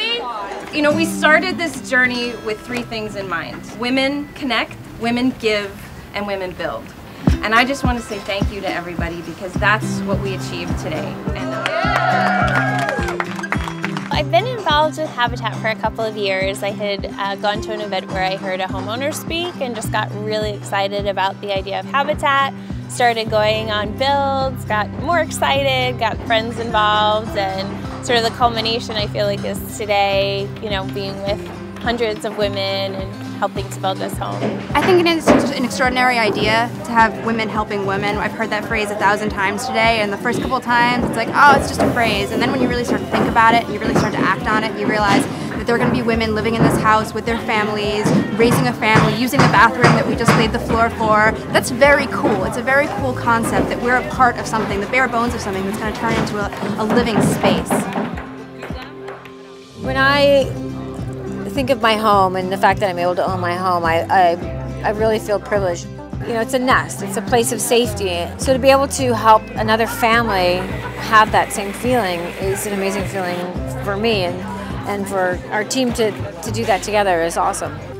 Ready? You know, we started this journey with three things in mind. Women connect, women give, and women build. And I just want to say thank you to everybody because that's what we achieved today. And, I've been involved with Habitat for a couple of years. I had uh, gone to an event where I heard a homeowner speak and just got really excited about the idea of Habitat. Started going on builds, got more excited, got friends involved, and sort of the culmination I feel like is today, you know, being with hundreds of women and helping to build this home. I think it is an extraordinary idea to have women helping women. I've heard that phrase a thousand times today, and the first couple times it's like, oh, it's just a phrase. And then when you really start to think about it and you really start to act on it, you realize there are going to be women living in this house with their families, raising a family, using the bathroom that we just laid the floor for. That's very cool. It's a very cool concept that we're a part of something, the bare bones of something that's going to turn into a, a living space. When I think of my home and the fact that I'm able to own my home, I, I, I really feel privileged. You know, it's a nest, it's a place of safety. So to be able to help another family have that same feeling is an amazing feeling for me and, and for our team to, to do that together is awesome.